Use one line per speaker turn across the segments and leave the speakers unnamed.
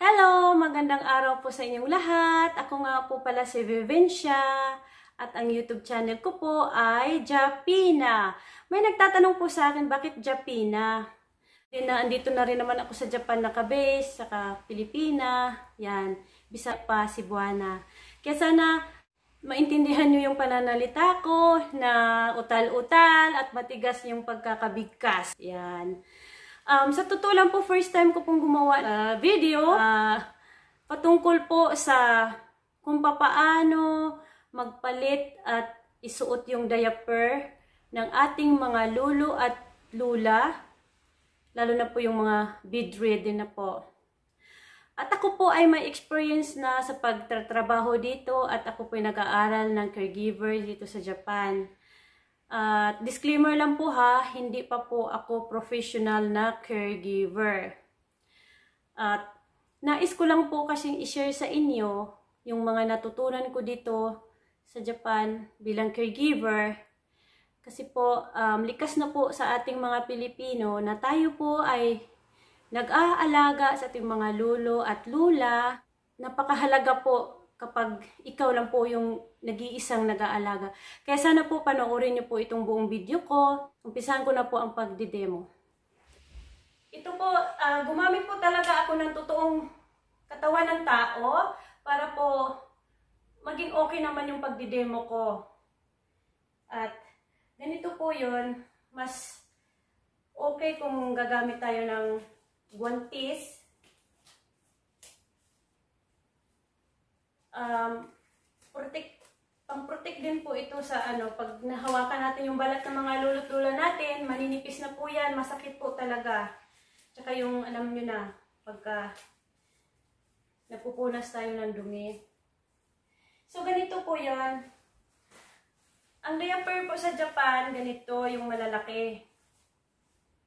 Hello! Magandang araw po sa inyong lahat. Ako nga po pala si Vivencia at ang YouTube channel ko po ay Japina. May nagtatanong po sa akin, bakit Japina? Na, andito na rin naman ako sa Japan nakabase, saka Pilipina, yan, bisa pa Cebuana. Kaya sana maintindihan nyo yung pananalita ko na utal-utal at matigas yung pagkakabigkas. Yan. Um, sa totoo lang po, first time ko pong gumawa uh, video uh, patungkol po sa kung papaano magpalit at isuot yung diaper ng ating mga lulu at lula, lalo na po yung mga bedridden na po. At ako po ay may experience na sa pagtatrabaho dito at ako po ay nag-aaral ng caregiver dito sa Japan. At uh, disclaimer lang po ha, hindi pa po ako professional na caregiver. At nais ko lang po kasing i-share sa inyo yung mga natutunan ko dito sa Japan bilang caregiver. Kasi po, um, likas na po sa ating mga Pilipino na tayo po ay nag-aalaga sa ating mga lulo at lula. Napakahalaga po kapag ikaw lang po yung nag-iisang nag-aalaga. Kaya sana po panoorin niyo po itong buong video ko. Umpisahan ko na po ang pagdidemo. Ito po, uh, gumamit po talaga ako ng totoong katawan ng tao para po maging okay naman yung pagdidemo ko. At ganito po yun, mas okay kung gagamit tayo ng guantes um, protect, pang-protect din po ito sa ano, pag nahawakan natin yung balat ng mga lulot-lula natin, maninipis na po yan, masakit po talaga. Tsaka yung, alam nyo na, pagka napupunas tayo ng dumi. So, ganito po yan. Ang diaper po sa Japan, ganito yung malalaki.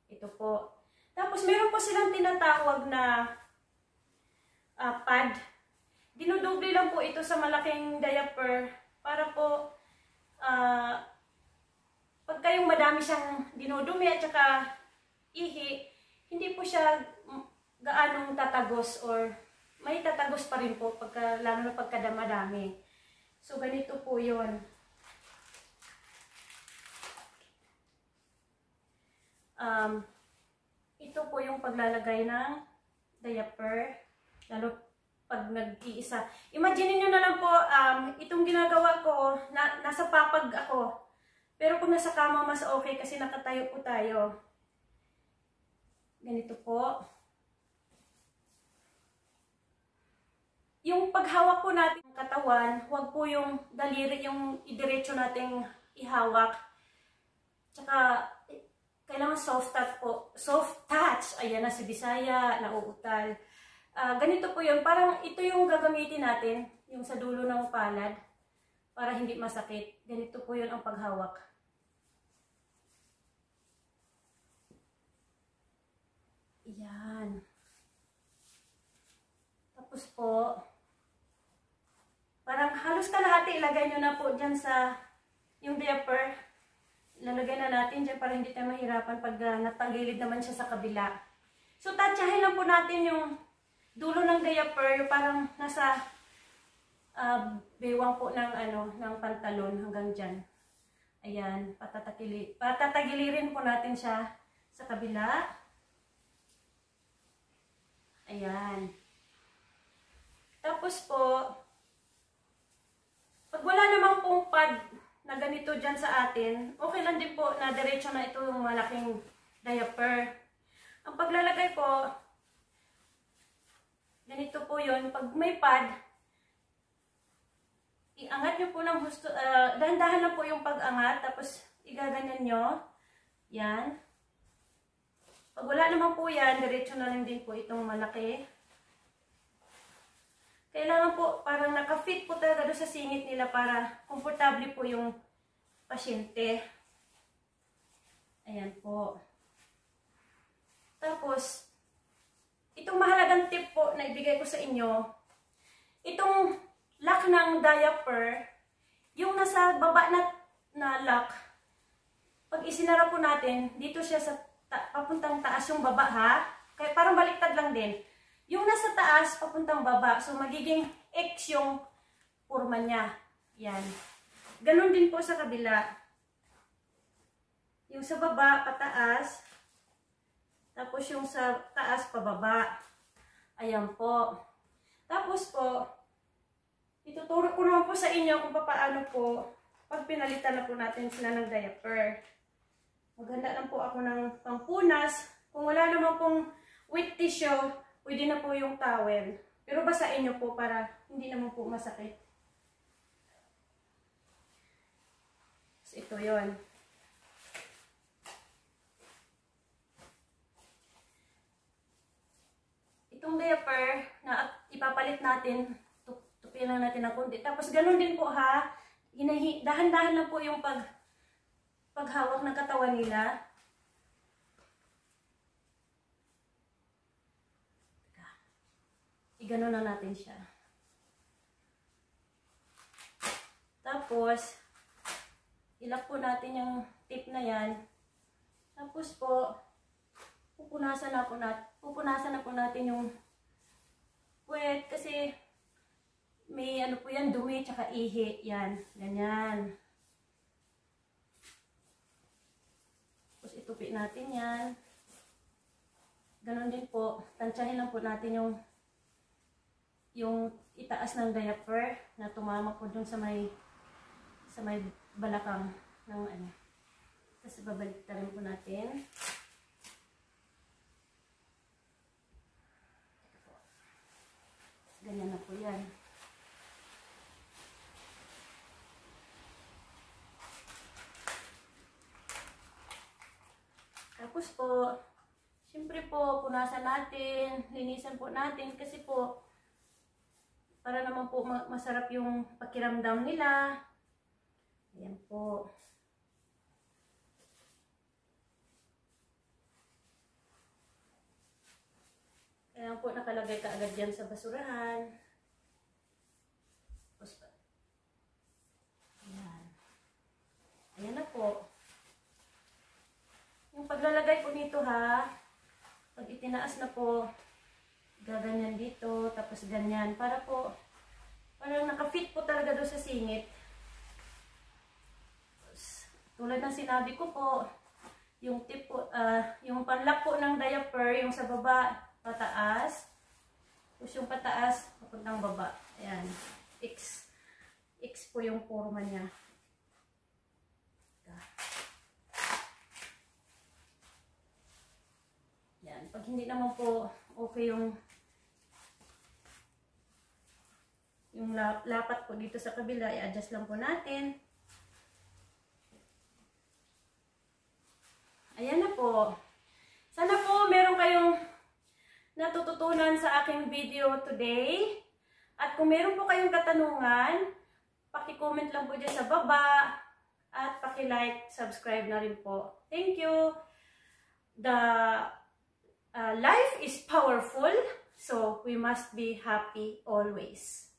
Ito po. Tapos, meron po silang tinatawag na uh, pad Dinudoble lang po ito sa malaking diaper para po uh, pagka yung madami siyang dinudumi at saka ihi, hindi po siya gaanong tatagos or may tatagos pa rin po pagka, lalo na pagka madami. So, ganito po yon Um, ito po yung paglalagay ng diaper, lalo pag nag-iisa. Imagine niyo na lang po, um, itong ginagawa ko, na, nasa papag ako. Pero kung nasa kama, mas okay kasi nakatayo po tayo. Ganito po. Yung paghawak po natin ng katawan, huwag po yung daliri, yung idiretso nating ihawak. Tsaka, kailangan soft touch po. Soft touch. Ayan na si Bisaya, nauutal. Uh, ganito po yun. Parang ito yung gagamitin natin, yung sa dulo ng palad, para hindi masakit. Ganito po yun ang paghawak. Yan. Tapos po, parang halos kalahati ilagay nyo na po dyan sa yung diaper. Lalagay na natin dyan para hindi tayo mahirapan pag uh, natangilid naman siya sa kabila. So, tatsyahin lang po natin yung dulo ng diaper, parang nasa uh, bewang po ng, ano, ng pantalon hanggang dyan. Ayan, patatakili, patatagilirin po natin siya sa kabila. Ayan. Tapos po, pag wala namang pong pad na ganito dyan sa atin, okay lang din po na diretso na ito yung malaking diaper. Ang paglalagay po, Ganito po yon Pag may pad, iangat nyo po ng gusto, uh, dahan-dahan lang po yung pag-angat, tapos igaganyan nyo. Yan. Pag wala naman po yan, diretso na lang din po itong malaki. Kailangan po, parang naka-fit po talaga doon sa singit nila para komportable po yung pasyente. Ayan po. Tapos, itong mahalagang tip po na ibigay ko sa inyo, itong lock ng diaper, yung nasa baba na, na lock, pag isinara po natin, dito siya sa ta papuntang taas yung baba ha, kaya parang baliktad lang din. yung nasa taas, papuntang baba. So, magiging X yung forma niya. Yan. Ganon din po sa kabila. Yung sa baba, pataas. Tapos yung sa taas, pababa. Ayan po. Tapos po, ituturo ko naman po sa inyo kung paano po pag pinalitan na po natin sila ng diaper. Maganda lang po ako ng pampunas. Kung wala naman pong wet tissue, pwede na po yung towel. Pero basahin nyo po para hindi naman po masakit. So, ito yon Itong diaper na ipapalit natin, tupian lang natin ng konti. Tapos ganun din po ha, dahan-dahan lang po yung pag paghawak ng katawan nila. Igano na natin siya. Tapos, ilak po natin yung tip na yan. Tapos po, pupunasan na po natin, pupunasan na po natin yung puwet kasi may ano po yan, dumi tsaka ihi. Yan, ganyan. Tapos itupi natin yan. Ganon din po, tansyahin lang po natin yung yung itaas ng diaper na tumama po dun sa may sa may balakang ng ano. Tapos babalik rin po natin. Ganyan na po yan. Tapos po, siyempre po, punasan natin, linisan po natin kasi po, para naman po masarap yung pakiramdam nila. Ayan po. Kaya po nakalagay ka agad yan sa basurahan. Ayan. Ayan na po. Yung paglalagay po nito ha, pag po, gaganyan dito, tapos ganyan. Para po, parang nakafit po talaga doon sa singit. Tulad ng sinabi ko po, yung tip po, uh, yung panlak po ng diaper, yung sa baba, pataas. Tapos yung pataas, papuntang baba. Ayan. X. X po yung forma niya. Yan. Pag hindi naman po okay yung yung lapat po dito sa kabila, i-adjust lang po natin. Ayan na po. Sana po meron kayong natututunan sa aking video today. At kung meron po kayong katanungan, paki-comment lang po dyan sa baba. At paki-like, subscribe na rin po. Thank you. The uh, life is powerful, so we must be happy always.